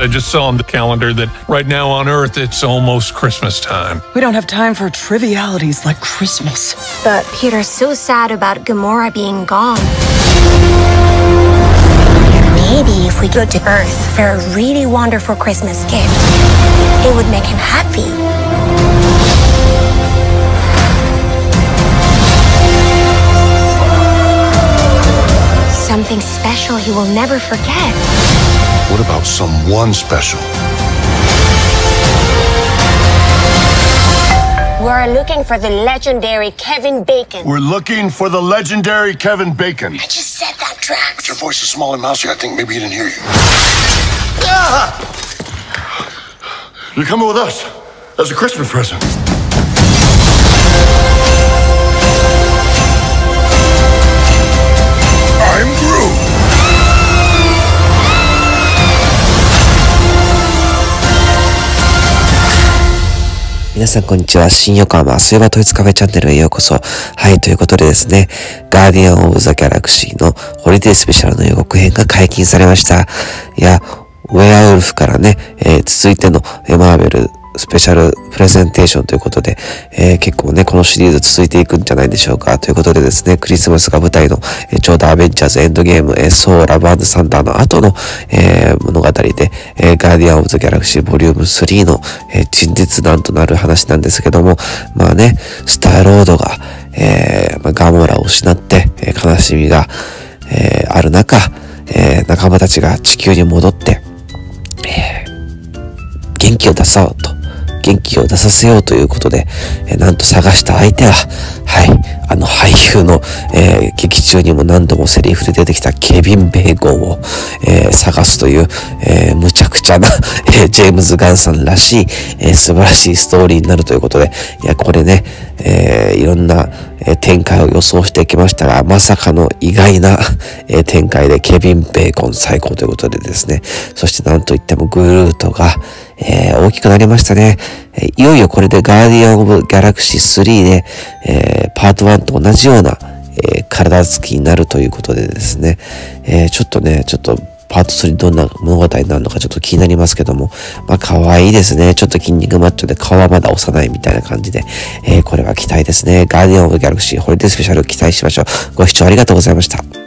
I just saw on the calendar that right now on Earth it's almost Christmas time. We don't have time for trivialities like Christmas. But Peter's so sad about Gamora being gone. Maybe if we go to Earth for a really wonderful Christmas gift, it would make him happy. Something special he will never forget. What about someone special? We're looking for the legendary Kevin Bacon. We're looking for the legendary Kevin Bacon. I just said that, Drax. Your voice is small and mousy. I think maybe he didn't hear you. Ah! You're coming with us as a Christmas present. 皆さんこんにちは。新横浜、そういえば統一カフェチャンネルへようこそ。はい、ということでですね、ガーディアン・オブ・ザ・ギャラクシーのホリデースペシャルの予告編が解禁されました。いや、ウェアウルフからね、えー、続いてのマーベルスペシャルプレゼンテーションということで、えー、結構ね、このシリーズ続いていくんじゃないでしょうか。ということでですね、クリスマスが舞台の、えー、ちょうどアベンジャーズエンドゲーム、えー、ソーラブサンダーの後の、えー、物語で、えー、ガーディアン・オブ・ザ・ギャラクシーボリューム3の、えー、陳実弾となる話なんですけども、まあね、スターロードが、えーまあ、ガモラを失って、えー、悲しみが、えー、ある中、えー、仲間たちが地球に戻って、えー、元気を出そうと、元気を出させようということで、え、なんと探した相手は、はい、あの俳優の、えー、劇中にも何度もセリフで出てきたケビン・ベーゴンを、えー、探すという、えー、むちゃくちゃな、えジェームズ・ガンさんらしい、え素晴らしいストーリーになるということで、いや、これね、えいろんな、え展開を予想してきましたが、まさかの意外な、え展開でケビン・ベーコン最高ということでですね、そしてなんといってもグルートが、えー、大きくなりましたね。えいよいよこれでガーディアン・オブ・ギャラクシー3で、えー、パート1と同じような、えー、体つきになるということでですね、えちょっとね、ちょっとパート3どんな物語になるのかちょっと気になりますけども、まあ可愛いですね。ちょっと筋肉マッチョで顔はまだ幼いみたいな感じで、え、これは期待ですね。ガーディアン・オブ・ギャラクシーホリデースペシャル期待しましょう。ご視聴ありがとうございました。